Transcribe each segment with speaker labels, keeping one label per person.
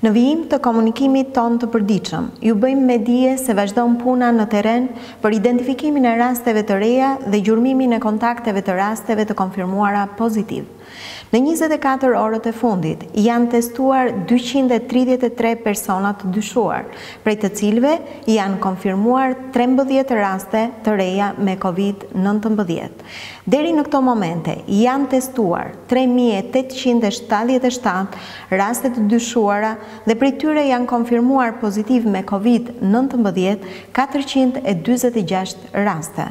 Speaker 1: Në vijim të komunikimit tonë të përditshëm, ju bëjmë me dije se vazhdon puna në terren për identifikimin e rasteve të reja dhe gjurmimin e kontakteve të rasteve të konfirmuara pozitiv. Në njëzet e katër orët e fundit, janë testuar dyqind e tridhjetë e tre persona të dyshuar, prej të cilëve janë konfirmuar trembëdhjetë raste të reja me Covid nëntëmbëdhjetë. Deri në këto momente janë testuar tre mijë e tetëqind e shtatëdhjetë e shtatë raste të dyshuara dhe prej tyre janë konfirmuar pozitivë me Covid nëntëmbëdhjetë katërqind e dyzet e gjashtë raste.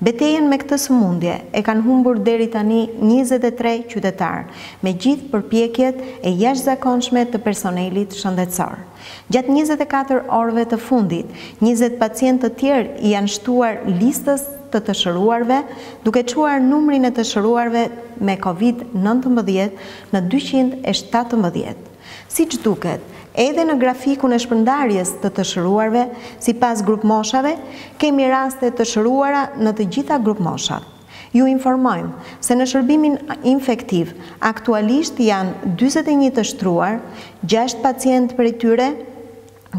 Speaker 1: Betejën me këtë sëmundje e kanë humbur deri tani njëzet e tre qytetarë, me gjithë përpjekjet e jashtëzakonshme të personelit shëndetësor. Gjatë njëzet e katër orëve të fundit, njëzet pacientë të tjerë i janë shtuar listës të të shëruarve, duke çuar numrin e të shëruarve me Covid nëntëmbëdhjetë në dyqind e shtatëmbëdhjetë. Siç duket, edhe në grafikun e shpërndarjes të të shëruarve sipas grupmoshave, kemi raste të shëruara në të gjitha grupmoshat. Ju informojmë se në shërbimin infektiv aktualisht janë dyzet e një të shtruar, gjashtë pacientë prej tyre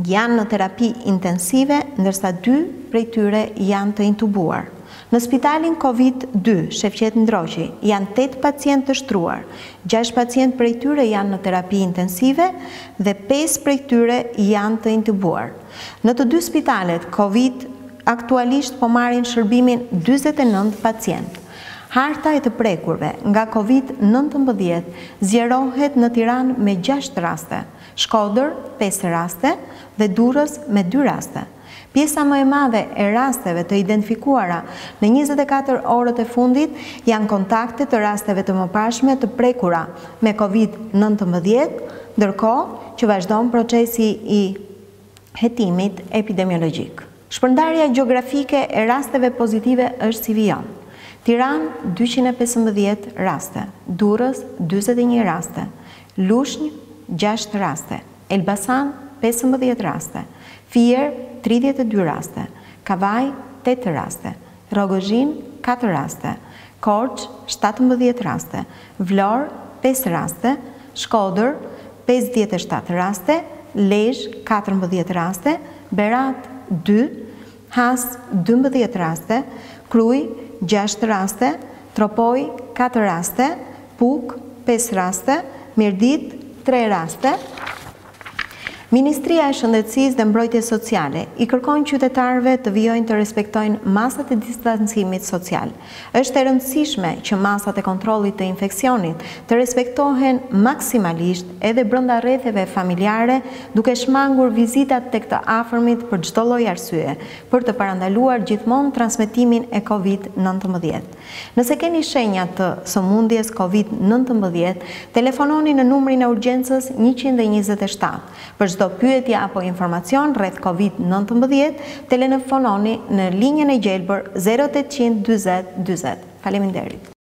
Speaker 1: janë në terapi intensive ndërsa dy prej tyre janë të intubuar. Në spitalin Covid dy Shefqet Ndroqi janë tetë pacientë të shtruar, gjashtë pacientë prej tyre janë në terapi intensive dhe pesë prej tyre janë të intubuar. Në të dy spitalet Covid Aktualisht po marrin shërbimin dyzet e nëntë pacientë. Harta e të prekurve nga Covid nëntëmbëdhjetë zgjerohet në Tiranë me gjashtë raste, Shkodër pesë raste dhe Durrës me dy raste. Pjesa më e madhe e rasteve të identifikuara në njëzet e katër orët e fundit janë kontakte të rasteve të mëparshme të prekura me Covid nëntëmbëdhjetë, ndërkohë që vazhdon procesi i. hetimit epidemiologjik. Shpërndarja gjeografike e rasteve pozitive është si vijon, Tiranë dyqind e pesëmbëdhjetë raste, Durrës dyzet e një raste, Lushnjë gjashtë raste, Elbasan pesëmbëdhjetë raste, Fier tridhjetë e dy raste, Kavajë tetë raste, Rrogozhinë, katër raste, Korçë, shtatëmbëdhjetë raste, Vlorë, pesë raste, Shkodër, pesëdhjetë e shtatë raste, Lezhë, katërmbëdhjetë raste, Berat, dy, Has, dymbëdhjetë raste, Krujë, gjashtë raste, Tropojë, katër raste, Pukë, pesë raste, Mirditë, tre raste, Ministria e Shëndetësisë dhe Mbrojtjes Sociale i kërkon qytetarëve të vijojnë të respektojnë masat e distancimit social. Është e rëndësishme që masat e kontrollit të infeksionit të respektohen maksimalisht edhe brenda rretheve familjare duke shmangur vizitat tek të afërmit për çdo lloj arsye, për të parandaluar gjithmonë transmetimin e Covid nëntëmbëdhjetë. Nëse keni shenja të sëmundjes Covid nëntëmbëdhjetë, telefononi në numrin e urgjencës njëqind e njëzet e shtatë. Për çdo pyetje apo informacion rreth Covid nëntëmbëdhjetë, telefononi në linjën e gjelbër zero tetëqind dyzet dyzet. Faleminderit!